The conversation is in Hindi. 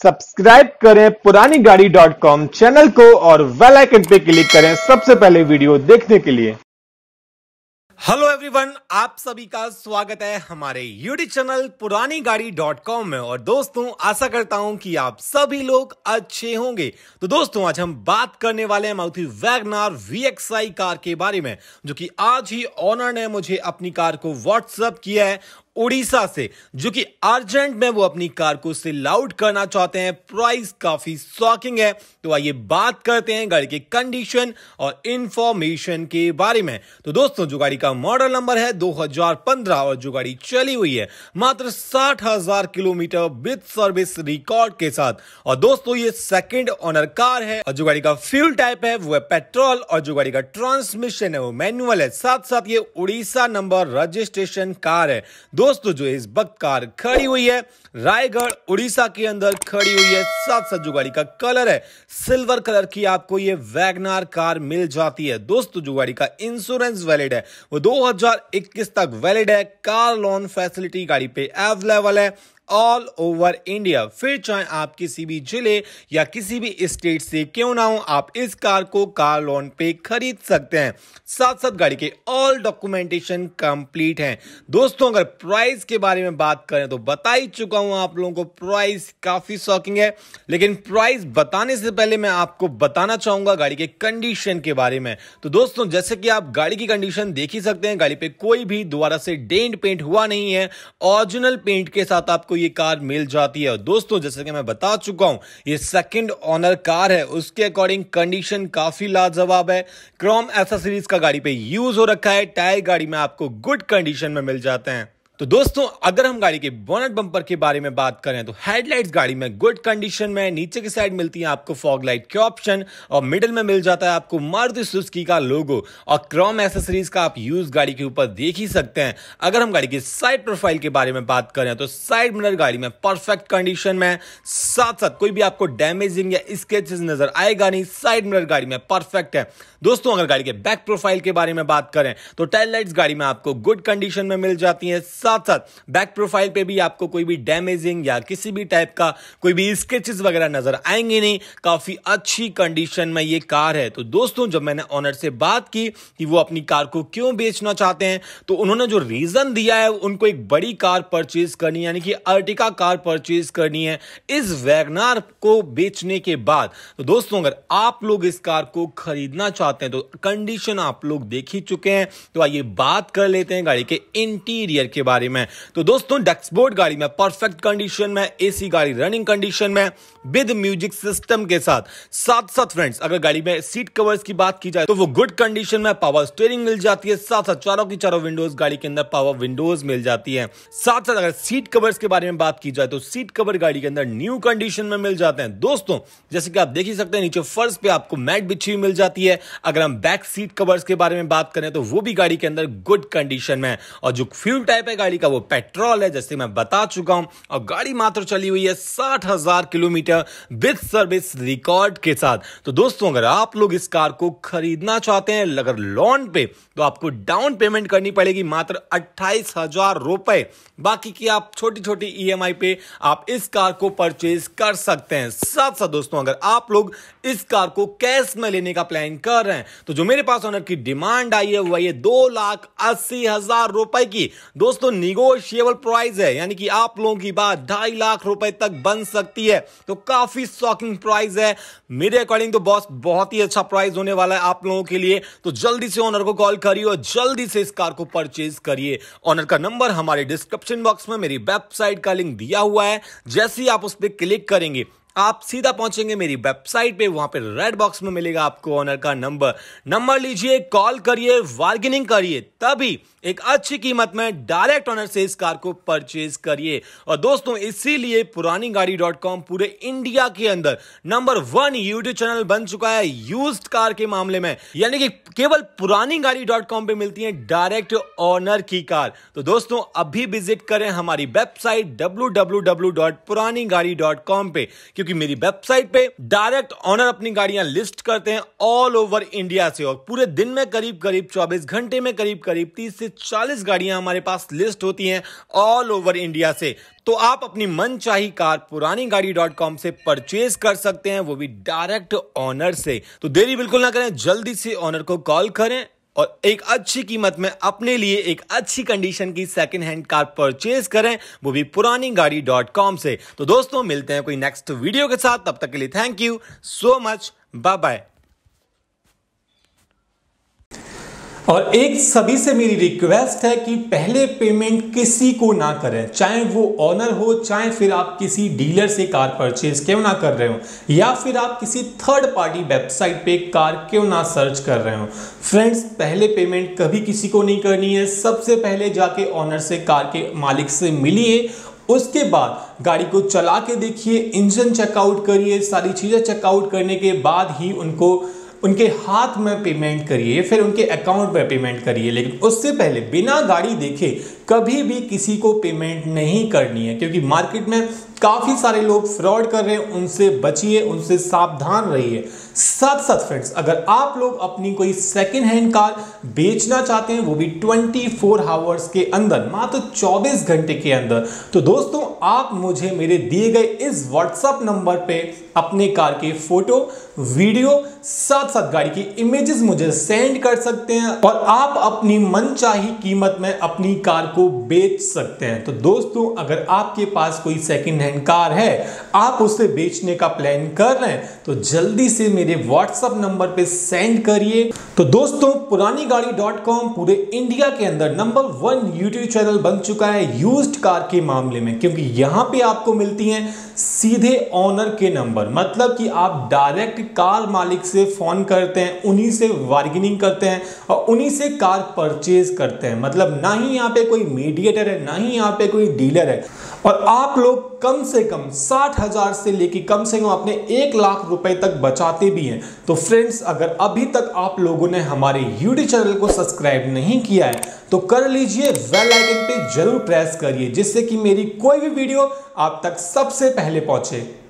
सब्सक्राइब करें पुरानी गाड़ी डॉट कॉम चैनल को और वेल आइकन पे क्लिक करें सबसे पहले वीडियो देखने के लिए। हेलो एवरीवन आप सभी का स्वागत है हमारे यूट्यूब चैनल पुरानी गाड़ी डॉट कॉम में। और दोस्तों, आशा करता हूँ कि आप सभी लोग अच्छे होंगे। तो दोस्तों, आज हम बात करने वाले हैं मारुति वैगनार वीएक्सआई कार के बारे में, जो कि आज ही ऑनर ने मुझे अपनी कार को व्हाट्सअप किया है। उड़ीसा से, जो कि अर्जेंट में वो अपनी कार को सेल आउट करना चाहते हैं। प्राइस काफ़ी शॉकिंग है। तो आइए बात करते हैं गाड़ी की कंडीशन और इंफॉर्मेशन के बारे में। तो दोस्तों, जो गाड़ी का मॉडल नंबर है 2015 और जो गाड़ी चली हुई है, मात्र साठ हज़ार किलोमीटर विद सर्विस रिकॉर्ड के साथ। और दोस्तों, ये सेकंड ऑनर कार है और जो गाड़ी का फ्यूल टाइप है, वो है पेट्रोल और जो गाड़ी का ट्रांसमिशन है, वो मैनुअल है। साथ साथ ये उड़ीसा नंबर रजिस्ट्रेशन कार है। दोस्तों जो इस वक्त कार खड़ी हुई है, रायगढ़, उड़ीसा के अंदर खड़ी हुई है। साथ साथ जो गाड़ी का कलर है, सिल्वर कलर की आपको ये वैगनार कार मिल जाती है। दोस्तों जो गाड़ी का इंश्योरेंस वैलिड है। वो 2021 तक वैलिड है। कार लोन फैसिलिटी गाड़ी पे अवेलेबल है। ऑल ओवर इंडिया फिर चाहे आप किसी भी ज़िले या किसी भी स्टेट से क्यों ना हो, आप इस कार को कार लोन पे खरीद सकते हैं। साथ साथ गाड़ी के ऑल डॉक्यूमेंटेशन कंप्लीट हैं। दोस्तों, अगर प्राइस के बारे में बात करें तो बता ही चुका हूँ आप लोगों को प्राइस काफ़ी शॉकिंग है। लेकिन प्राइस बताने से पहले मैं आपको बताना चाहूँगा गाड़ी के कंडीशन के बारे में। तो दोस्तों, जैसे कि आप गाड़ी की कंडीशन देख ही सकते हैं, गाड़ी पे कोई भी दोबारा से डेंट पेंट हुआ नहीं है। ओरिजिनल पेंट के साथ आपको आपको ये कार मिल जाती है। और दोस्तों, जैसे कि मैं बता चुका हूँ, ये सेकंड ऑनर कार है। उसके अकॉर्डिंग कंडीशन काफ़ी लाजवाब है। क्रोम एसेसरीज का गाड़ी पे यूज़ हो रखा है। टायर गाड़ी में आपको गुड कंडीशन में मिल जाते हैं। तो दोस्तों, अगर हम गाड़ी के बोनट बम्पर के बारे में बात करें तो हेडलाइट्स गाड़ी में गुड कंडीशन में नीचे की साइड मिलती है आपको फॉग लाइट के ऑप्शन, और मिडिल में मिल जाता है आपको मारुति सुजुकी का लोगो, और क्रोम एसेसरीज का आप यूज़ गाड़ी के ऊपर देख ही सकते हैं। अगर हम गाड़ी की साइड प्रोफ़ाइल के बारे में बात करें तो साइड मिरर गाड़ी में परफेक्ट कंडीशन में साथ साथ कोई भी आपको डैमेजिंग या स्केचेस नज़र आएगा नहीं, साइड मिरर गाड़ी में परफेक्ट है। दोस्तों, अगर गाड़ी के बैक प्रोफ़ाइल के बारे में बात करें तो टेल लाइट्स गाड़ी में आपको गुड कंडीशन में मिल जाती है साथ साथ बैक प्रोफ़ाइल पे भी आपको कोई भी डैमेजिंग या किसी भी टाइप का कोई भी स्केचेस वगैरह नज़र आएँगे नहीं। काफ़ी अच्छी कंडीशन में ये कार है। तो दोस्तों, जब मैंने ऑनर से बात की कि वो अपनी कार को क्यों बेचना चाहते हैं तो उन्होंने जो रीजन दिया है, उनको एक बड़ी कार परचेज करनी यानी कि अर्टिका कार परचेज करनी है इस वैगनार को बेचने के बाद। तो दोस्तों, अगर आप लोग इस कार को खरीदना चाहते हैं तो कंडीशन आप लोग देख ही चुके हैं। तो आइए बात कर लेते हैं गाड़ी के इंटीरियर के बारे में। तो दोस्तों डैक्सबोर्ड गाड़ी में परफेक्ट कंडीशन में एसी गाड़ी रनिंग कंडीशन में विद म्यूज़िक सिस्टम के साथ। साथ साथ फ्रेंड्स अगर गाड़ी में सीट कवर्स की बात की जाए तो वो गुड कंडीशन में पावर स्टेयरिंग मिल जाती है। साथ साथ चारों की चारों विंडोज़ गाड़ी के अंदर पावर विंडोज़ मिल जाती है। साथ साथ अगर सीट कवर्स के बारे में बात की जाए तो सीट कवर गाड़ी के अंदर न्यू कंडीशन में मिल जाते हैं। दोस्तों, जैसे कि आप देख ही सकते हैं, नीचे फर्श पे आपको मैट बिछी हुई मिल जाती है। अगर हम बैक सीट कवर्स के बारे में बात करें तो वो भी गाड़ी के अंदर गुड कंडीशन में और जो फ्यूल टाइप है गाड़ी का वो पेट्रोल है, जैसे मैं बता चुका हूँ। और गाड़ी मात्र चली हुई है साठ हज़ार किलोमीटर विद सर्विस रिकॉर्ड के साथ। तो दोस्तों, अगर आप लोग इस कार को खरीदना चाहते हैं, अगर लोन पे तो आपको डाउन पेमेंट करनी पड़ेगी मात्र अट्ठाईस हज़ार रुपए। बाकी की आप छोटी छोटी ईएमआई पे आप इस कार को परचेज कर सकते हैं। साथ साथ दोस्तों, अगर आप लोग इस कार को कैश में लेने का प्लान कर रहे हैं तो जो मेरे पास ऑनर की डिमांड आई है वह ये दो लाख अस्सी हज़ार रुपए की। दोस्तों निगोशिएबल प्राइस है, यानी कि आप लोगों की बात ढाई लाख रुपए तक बन सकती है तो काफ़ी शॉकिंग प्राइस है। मेरे अकॉर्डिंग तो बॉस बहुत ही अच्छा प्राइस होने वाला है आप लोगों के लिए। तो जल्दी से ऑनर को कॉल करिए और जल्दी से इस कार को परचेज करिए। ऑनर का नंबर हमारे डिस्क्रिप्शन बॉक्स में मेरी वेबसाइट का लिंक दिया हुआ है। जैसे ही आप उस पर क्लिक करेंगे, आप सीधा पहुँचेंगे मेरी वेबसाइट पे। वहाँ पे रेड बॉक्स में मिलेगा आपको ऑनर का नंबर नंबर लीजिए कॉल करिए बार्गेनिंग करिए। तभी एक अच्छी कीमत में डायरेक्ट ऑनर से इस कार को परचेज करिए। और दोस्तों, इसीलिए पुरानी गाड़ी डॉट कॉम पूरे इंडिया के अंदर नंबर वन यूट्यूब चैनल बन चुका है यूज़ कार के मामले में। यानी कि केवल पुरानी गाड़ी डॉट कॉम पे मिलती है डायरेक्ट ऑनर की कार तो दोस्तों, अभी विज़िट करें हमारी website W W W dot पुरानी गाड़ी डॉट कॉम पे, क्योंकि मेरी वेबसाइट पे डायरेक्ट ऑनर अपनी गाड़ियाँ लिस्ट करते हैं ऑल ओवर इंडिया से। और पूरे दिन में करीब करीब 24 घंटे में करीब करीब 30 से 40 गाड़ियाँ हमारे पास लिस्ट होती हैं ऑल ओवर इंडिया से। तो आप अपनी मन चाही कार पुरानी गाड़ी डॉट कॉम से परचेज कर सकते हैं, वो भी डायरेक्ट ऑनर से। तो देरी बिल्कुल ना करें, जल्दी से ऑनर को कॉल करें और एक अच्छी कीमत में अपने लिए एक अच्छी कंडीशन की सेकंड हैंड कार परचेज करें, वो भी पुरानी गाड़ी डॉट कॉम से। तो दोस्तों, मिलते हैं कोई नेक्स्ट वीडियो के साथ, तब तक के लिए thank you so much bye bye और एक सभी से मेरी रिक्वेस्ट है कि पहले पेमेंट किसी को ना करें। चाहे वो ऑनर हो, चाहे फिर आप किसी डीलर से कार परचेज क्यों ना कर रहे हो, या फिर आप किसी थर्ड पार्टी वेबसाइट पे कार क्यों ना सर्च कर रहे हो। फ्रेंड्स पहले पेमेंट कभी किसी को नहीं करनी है। सबसे पहले जाके ऑनर से कार के मालिक से मिलिए। उसके बाद गाड़ी को चला के देखिए इंजन चेकआउट करिए। सारी चीज़ें चेकआउट करने के बाद ही उनको उनके हाथ में पेमेंट करिए, फिर उनके अकाउंट में पेमेंट करिए, लेकिन उससे पहले बिना गाड़ी देखे कभी भी किसी को पेमेंट नहीं करनी है, क्योंकि मार्केट में काफ़ी सारे लोग फ्रॉड कर रहे हैं, उनसे बचिए, उनसे सावधान रहिए। साथ साथ फ्रेंड्स अगर आप लोग अपनी कोई सेकेंड हैंड कार बेचना चाहते हैं, वो भी 24 फोर आवर्स के अंदर, मात्र तो 24 घंटे के अंदर तो दोस्तों, आप मुझे मेरे दिए गए इस व्हाट्सएप नंबर पे अपने कार के फ़ोटो वीडियो साथ साथ गाड़ी की इमेजेस मुझे सेंड कर सकते हैं, और आप अपनी मनचाही कीमत में अपनी कार को बेच सकते हैं। तो दोस्तों, अगर आपके पास कोई सेकंड हैंड कार है, आप उसे बेचने का प्लान कर रहे हैं तो जल्दी से मेरे व्हाट्सएप नंबर पे सेंड करिए। तो दोस्तों पुरानी गाड़ी डॉट कॉम पूरे इंडिया के अंदर नंबर वन यूट्यूब चैनल बन चुका है यूज्ड कार के मामले में, क्योंकि यहाँ पे आपको मिलती हैं सीधे ऑनर के नंबर मतलब कि आप डायरेक्ट कार मालिक से फ़ोन करते हैं, उन्हीं से बार्गेनिंग करते हैं और उन्हीं से कार परचेज करते हैं। मतलब ना ही यहाँ पे कोई मीडिएटर है, ना ही यहाँ पे कोई डीलर है। और आप लोग कम से कम साठ हज़ार से लेके कम से कम अपने एक लाख रुपए तक बचाते भी हैं। तो फ्रेंड्स अगर अभी तक आप लोगों ने हमारे यूट्यूब चैनल को सब्सक्राइब नहीं किया है तो कर लीजिए बेल आइकन पे ज़रूर प्रेस करिए, जिससे कि मेरी कोई भी वीडियो आप तक सबसे पहले पहुँचे।